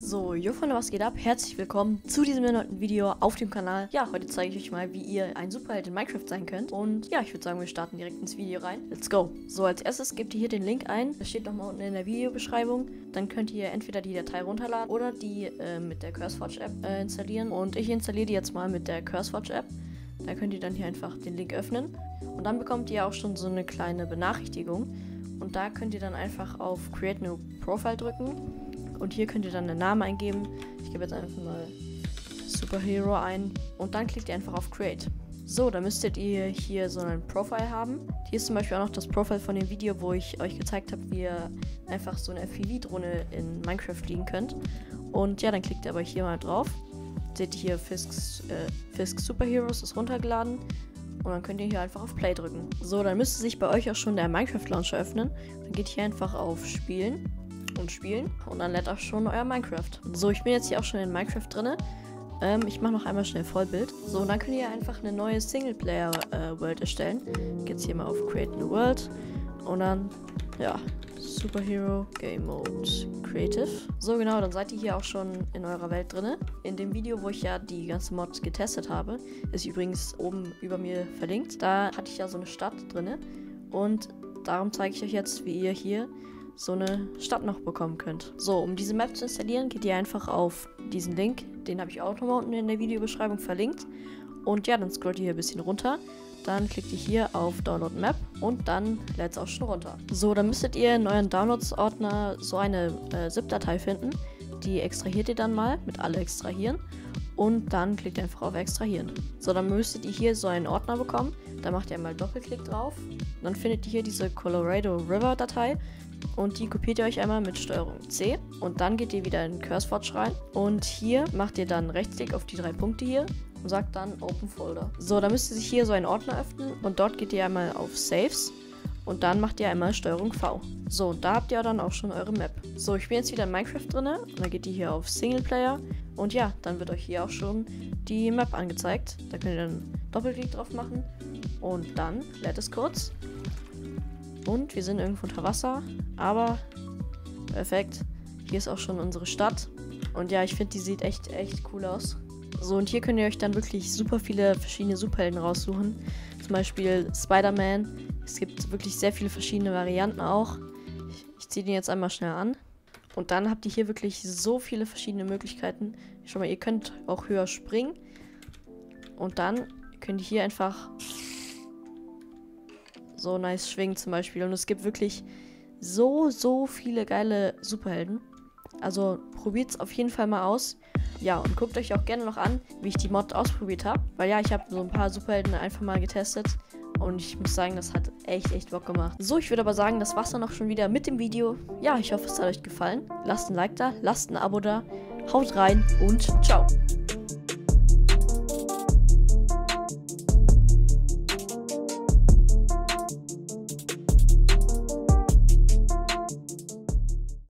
So, jo Freunde, was geht ab? Herzlich willkommen zu diesem neuen Video auf dem Kanal. Ja, heute zeige ich euch mal, wie ihr ein Superheld in Minecraft sein könnt. Und ja, ich würde sagen, wir starten direkt ins Video rein. Let's go! So, als erstes gebt ihr hier den Link ein. Das steht nochmal unten in der Videobeschreibung. Dann könnt ihr entweder die Datei runterladen oder die äh, mit der CurseForge App äh, installieren. Und ich installiere die jetzt mal mit der CurseForge App. Da könnt ihr dann hier einfach den Link öffnen. Und dann bekommt ihr auch schon so eine kleine Benachrichtigung. Und da könnt ihr dann einfach auf Create New Profile drücken. Und hier könnt ihr dann einen Namen eingeben. Ich gebe jetzt einfach mal Superhero ein. Und dann klickt ihr einfach auf Create. So, dann müsstet ihr hier so ein Profile haben. Hier ist zum Beispiel auch noch das Profile von dem Video, wo ich euch gezeigt habe, wie ihr einfach so eine FPV-Drohne in Minecraft fliegen könnt. Und ja, dann klickt ihr aber hier mal drauf. Seht ihr hier Fisk, äh, Fisk Superheroes ist runtergeladen. Und dann könnt ihr hier einfach auf Play drücken. So, dann müsste sich bei euch auch schon der Minecraft Launcher öffnen. Dann geht hier einfach auf Spielen und spielen. Und dann lädt auch schon euer Minecraft. So, ich bin jetzt hier auch schon in Minecraft drin. Ähm, ich mache noch einmal schnell Vollbild. So, und dann könnt ihr einfach eine neue Singleplayer-World äh, erstellen. Geht's hier mal auf Create New World. Und dann, ja, Superhero Game Mode Creative. So genau, dann seid ihr hier auch schon in eurer Welt drin. In dem Video, wo ich ja die ganze Mod getestet habe, ist übrigens oben über mir verlinkt. Da hatte ich ja so eine Stadt drin. Und darum zeige ich euch jetzt, wie ihr hier so eine Stadt noch bekommen könnt. So, um diese Map zu installieren, geht ihr einfach auf diesen Link. Den habe ich auch nochmal unten in der Videobeschreibung verlinkt. Und ja, dann scrollt ihr hier ein bisschen runter. Dann klickt ihr hier auf Download Map und dann lädt es auch schon runter. So, dann müsstet ihr in euren Downloads-Ordner so eine äh, ZIP-Datei finden. Die extrahiert ihr dann mal mit alle extrahieren. Und dann klickt ihr einfach auf Extrahieren. So, dann müsstet ihr hier so einen Ordner bekommen. Da macht ihr einmal Doppelklick drauf. Dann findet ihr hier diese Colorado River Datei und die kopiert ihr euch einmal mit Steuerung C und dann geht ihr wieder in CurseForge rein und hier macht ihr dann Rechtsklick auf die drei Punkte hier und sagt dann Open Folder. So, da müsst ihr sich hier so einen Ordner öffnen und dort geht ihr einmal auf Saves und dann macht ihr einmal Steuerung V. So, da habt ihr dann auch schon eure Map. So, ich bin jetzt wieder in Minecraft drin und dann geht ihr hier auf Singleplayer und ja, dann wird euch hier auch schon die Map angezeigt. Da könnt ihr dann Doppelklick drauf machen und dann lädt es kurz und wir sind irgendwo unter Wasser. Aber perfekt. Hier ist auch schon unsere Stadt. Und ja, ich finde, die sieht echt, echt cool aus. So, und hier könnt ihr euch dann wirklich super viele verschiedene Superhelden raussuchen. Zum Beispiel Spider-Man. Es gibt wirklich sehr viele verschiedene Varianten auch. Ich, ich ziehe den jetzt einmal schnell an. Und dann habt ihr hier wirklich so viele verschiedene Möglichkeiten. Schau mal, ihr könnt auch höher springen. Und dann könnt ihr hier einfach so nice schwingt zum Beispiel. Und es gibt wirklich so, so viele geile Superhelden. Also probiert es auf jeden Fall mal aus. Ja, und guckt euch auch gerne noch an, wie ich die Mod ausprobiert habe. Weil ja, ich habe so ein paar Superhelden einfach mal getestet. Und ich muss sagen, das hat echt, echt Bock gemacht. So, ich würde aber sagen, das war's dann auch schon wieder mit dem Video. Ja, ich hoffe, es hat euch gefallen. Lasst ein Like da, lasst ein Abo da. Haut rein und ciao.